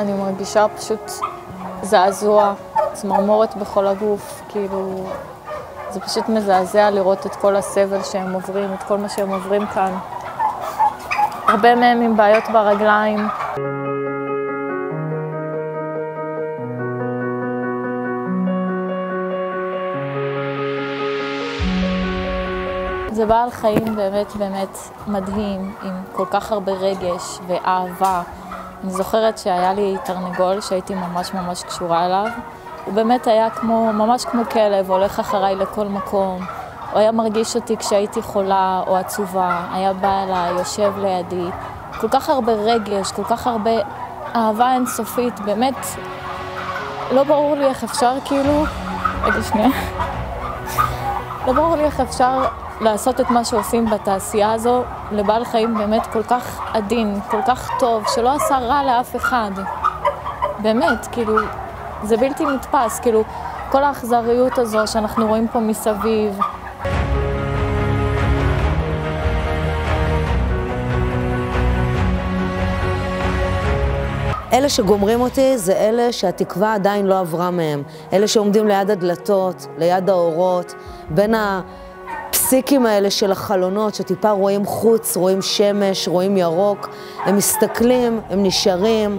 אני מרגישה פשוט זעזוע, צמרמורת בכל הגוף, כאילו, זה פשוט מזעזע לראות את כל הסבל שהם עוברים, את כל מה שהם עוברים כאן. הרבה מהם עם בעיות ברגליים. זה בעל חיים באמת באמת מדהים, עם כל כך הרבה רגש ואהבה. אני זוכרת שהיה לי תרנגול שהייתי ממש ממש קשורה אליו. הוא באמת היה כמו, ממש כמו כלב, הולך אחריי לכל מקום. הוא היה מרגיש אותי כשהייתי חולה או עצובה, היה בא אליי, יושב לידי. כל כך הרבה רגש, כל כך הרבה אהבה אינסופית, באמת, לא ברור לי איך אפשר כאילו... רגע שנייה. לא ברור לי איך אפשר לעשות את מה שעושים בתעשייה הזו לבעל חיים באמת כל כך עדין, כל כך טוב, שלא עשה רע לאף אחד. באמת, כאילו, זה בלתי נתפס, כאילו, כל האכזריות הזו שאנחנו רואים פה מסביב. אלה שגומרים אותי זה אלה שהתקווה עדיין לא עברה מהם. אלה שעומדים ליד הדלתות, ליד האורות, בין הפסיקים האלה של החלונות, שטיפה רואים חוץ, רואים שמש, רואים ירוק. הם מסתכלים, הם נשארים,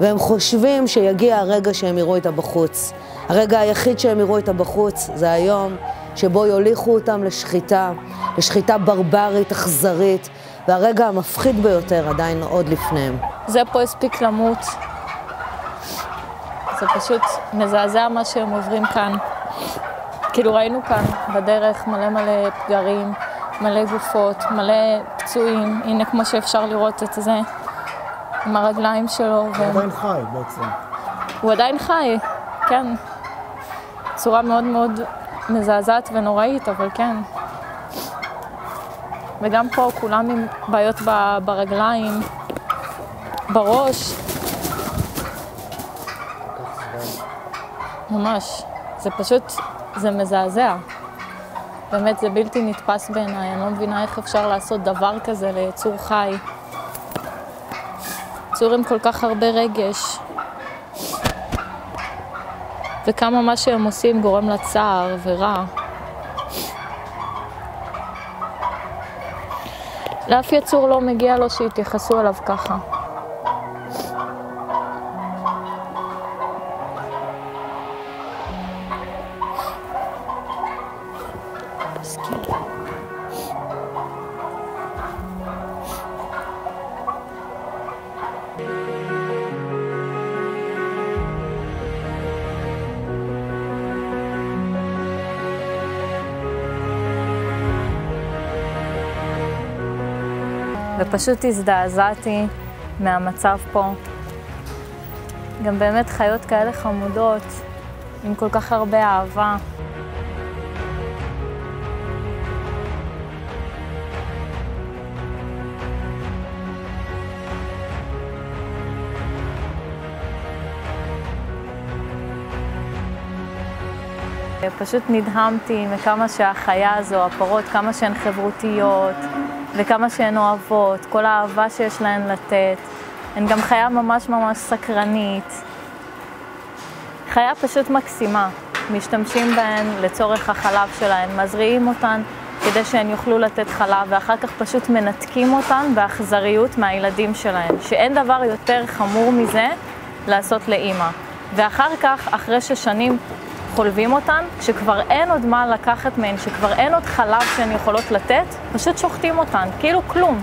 והם חושבים שיגיע הרגע שהם יראו איתה בחוץ. הרגע היחיד שהם יראו איתה בחוץ זה היום שבו יוליכו אותם לשחיטה, לשחיטה ברברית, אכזרית, והרגע המפחיד ביותר עדיין עוד לפניהם. זה פה הספיק למות. זה פשוט מזעזע מה שהם עוברים כאן. כאילו ראינו כאן בדרך מלא מלא פגרים, מלא גופות, מלא פצועים. הנה כמו שאפשר לראות את זה עם הרגליים שלו. הוא ו... עדיין חי בעצם. הוא עדיין חי, כן. צורה מאוד מאוד מזעזעת ונוראית, אבל כן. וגם פה כולם עם בעיות ברגליים, בראש. ממש. זה פשוט, זה מזעזע. באמת, זה בלתי נתפס בעיניי. אני לא מבינה איך אפשר לעשות דבר כזה ליצור חי. יצור עם כל כך הרבה רגש. וכמה מה שהם עושים גורם לצער ורע. לאף יצור לא מגיע לו שיתייחסו אליו ככה. ופשוט הזדעזעתי מהמצב פה. גם באמת חיות כאלה חמודות, עם כל כך הרבה אהבה. פשוט נדהמתי מכמה שהחיה הזו, הפרות, כמה שהן חברותיות, וכמה שהן אוהבות, כל האהבה שיש להן לתת. הן גם חיה ממש ממש סקרנית. חיה פשוט מקסימה. משתמשים בהן לצורך החלב שלהן, מזריעים אותן כדי שהן יוכלו לתת חלב, ואחר כך פשוט מנתקים אותן באכזריות מהילדים שלהן, שאין דבר יותר חמור מזה לעשות לאימא. ואחר כך, אחרי ששנים חולבים אותן, שכבר אין עוד מה לקחת מהן, שכבר אין עוד חלב שהן יכולות לתת, פשוט שוחטים אותן, כאילו כלום.